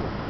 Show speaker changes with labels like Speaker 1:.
Speaker 1: заяву.